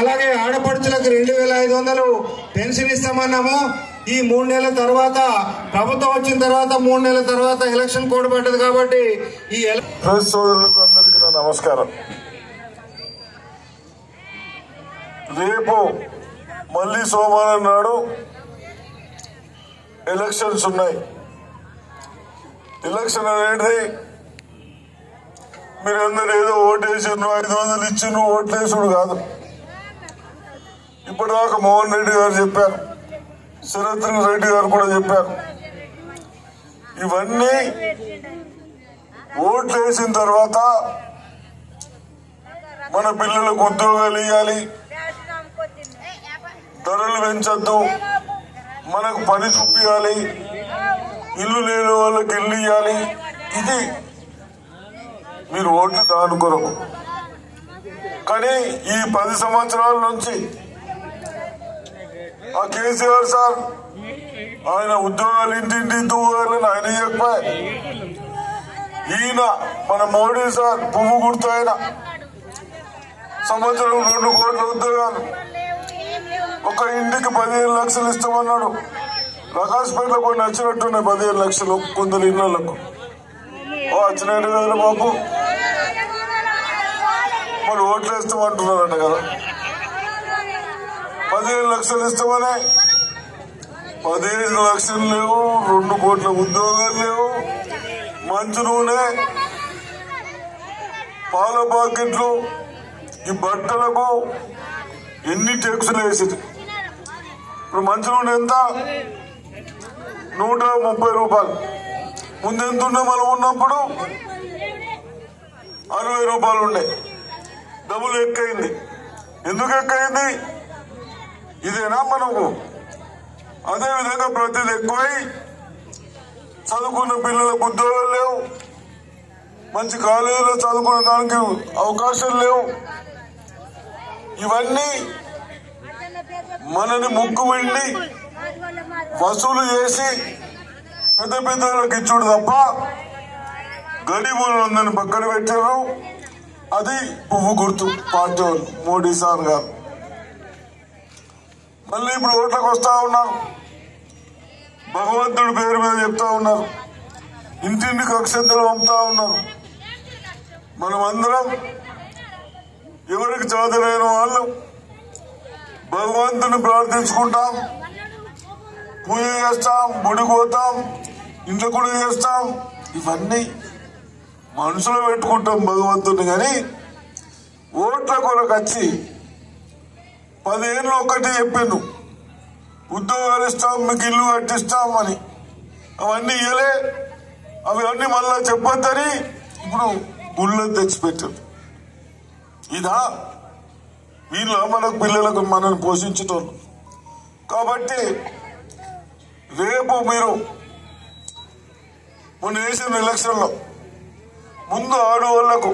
అలాగే ఆడపడుచులకు రెండు వేల ఐదు వందలు పెన్షన్ ఇస్తామన్నాము. ఈ మూడు నెలల తర్వాత ప్రభుత్వం వచ్చిన తర్వాత మూడు నెలల తర్వాత ఎలక్షన్ కోడ్ పడ్డది కాబట్టి ఈ సోదరులకు అందరికీ నా నమస్కారం. రేపు మళ్ళీ సోమవారం నాడు ఎలక్షన్స్ ఉన్నాయి. ఎలక్షన్ అనేది మీరందరూ ఏదో ఓటేసిండ్రు ఐదు వందలు ఇచ్చిండ్రు ఓట్లేసుడు కాదు. ఇప్పటిదాకా మోహన్ రెడ్డి గారు చెప్పారు. శరత్ రెడ్డి గారు కూడా చెప్పారు. ఇవన్నీ ఓట్లు వేసిన తర్వాత మన పిల్లలకు ఉద్యోగాలు ఇవ్వాలి ధరలు పెంచద్దు. మనకు పని చూపించాలి ఇల్లు లేని వాళ్ళకి ఇల్లు ఇవ్వాలి ఇది మీరు ఓట్లు దానుకోరు కానీ ఈ పది సంవత్సరాల నుంచి ఆ కేసీఆర్ సార్ ఆయన ఉద్యోగాలు ఇంటింటి తూగాలని ఆయన చెప్పాయి ఈయన మన మోడీ సార్ పువ్వు గుర్తు ఆయన. సంవత్సరం రెండు కోట్ల ఉద్యోగాలు. ఒక ఇంటికి పదిహేను లక్షలు ఇస్తామన్నాడు. ప్రకాశ్పేటలో కొన్ని వచ్చినట్టున్నాయి పదిహేను లక్షలు కొందరు ఇళ్ళకు ఓ వచ్చినాడు కదా బాబు. మరి ఓట్లు వేస్తామంటున్నారంట కదా. పదిహేను లక్షలు ఇస్తామనే. పదిహేను లక్షలు లేవు రెండు కోట్ల ఉద్యోగాలు లేవు. మంచు నూనె పాల ప్యాకెట్లు ఈ బట్టలకు ఎన్ని ట్యాక్సులు వేసింది ఇప్పుడు మంచి నూనె ఎంత? నూట ముప్పై రూపాయలు. ముందు ఎంత ఉండే మనం ఉన్నప్పుడు? అరవై రూపాయలు ఉండే. డబ్బులు ఎక్కైంది ఎందుకు ఎక్కైంది ఇదేనా మనకు అదేవిధంగా ప్రతిది ఎక్కువై చదువుకున్న పిల్లలకు ఉద్యోగాలు లేవు. మంచి కాలేజీలో చదువుకోవడానికి అవకాశాలు లేవు. ఇవన్నీ మనని ముక్కు వెండి వసూలు చేసి పెద్ద పెద్ద వాళ్ళకి ఇచ్చుడు తప్ప గరీబులందరిని పక్కన పెట్టారు. అది పువ్వు గుర్తు పార్టీ మోడీ సార్ గారు. మళ్ళీ ఇప్పుడు ఓట్లకు వస్తా ఉన్నారు భగవంతుడి పేరు మీద చెప్తా ఉన్నారు ఇంటింటికి అక్షంతలు పంపుతా ఉన్నారు మనం అందరం ఎవరికి చదువులేని వాళ్ళు. భగవంతుని ప్రార్థించుకుంటాం. పూజ చేస్తాం గుడికి పోతాం ఇంట్లో కూడా చేస్తాం. ఇవన్నీ మనసులో పెట్టుకుంటాం భగవంతుని కానీ ఓట్ల కొరకు వచ్చి పదేళ్ళు ఒకటి చెప్పిండు. ఉద్యోగాలు ఇస్తాం మీకు ఇల్లు కట్టిస్తాం అని అవన్నీ ఇయ్యలే. అవి అన్ని మళ్ళా చెప్పొద్దని ఇప్పుడు గుళ్ళో తెచ్చిపెట్టారు ఇదా వీళ్ళు మనకు పిల్లలకు మనల్ని పోషించటోళ్ళు. కాబట్టి రేపు మీరు మొన్న వేసిన ఎలక్షన్లో ముందు ఆడవాళ్ళకు